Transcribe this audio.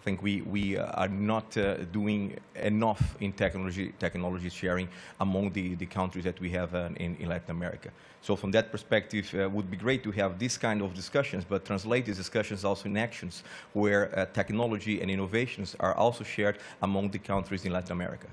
I think we, we uh, are not uh, doing enough in technology, technology sharing among the, the countries that we have uh, in, in Latin America. So from that perspective, it uh, would be great to have this kind of discussions, but translate these discussions also in actions where uh, technology and innovations are also shared among the countries in Latin America.